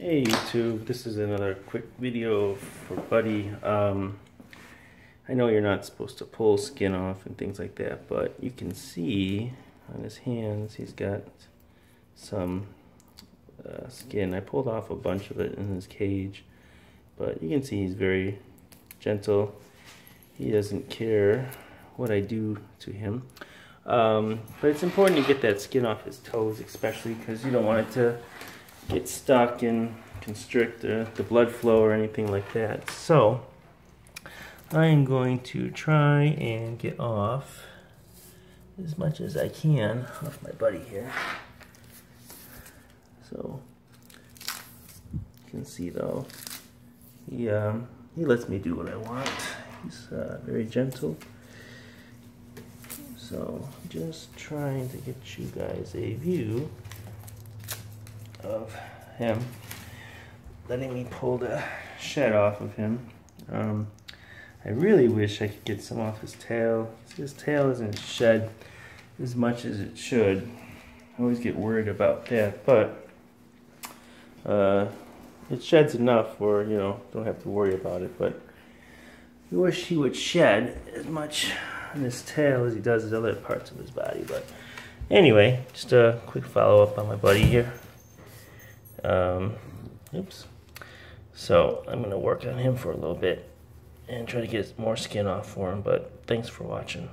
Hey YouTube, this is another quick video for Buddy. Um, I know you're not supposed to pull skin off and things like that, but you can see on his hands he's got some uh, skin. I pulled off a bunch of it in his cage, but you can see he's very gentle. He doesn't care what I do to him. Um, but it's important to get that skin off his toes, especially because you don't want it to get stuck and constrict the, the blood flow or anything like that. So I am going to try and get off as much as I can off my buddy here. So you can see though, he, um, he lets me do what I want. He's uh, very gentle. So just trying to get you guys a view of him, letting me pull the shed off of him. Um, I really wish I could get some off his tail. His tail isn't shed as much as it should. I always get worried about that, but uh, it sheds enough where, you know, don't have to worry about it. But I wish he would shed as much on his tail as he does his other parts of his body. But anyway, just a quick follow up on my buddy here. Um, oops. So I'm going to work on him for a little bit and try to get more skin off for him. But thanks for watching.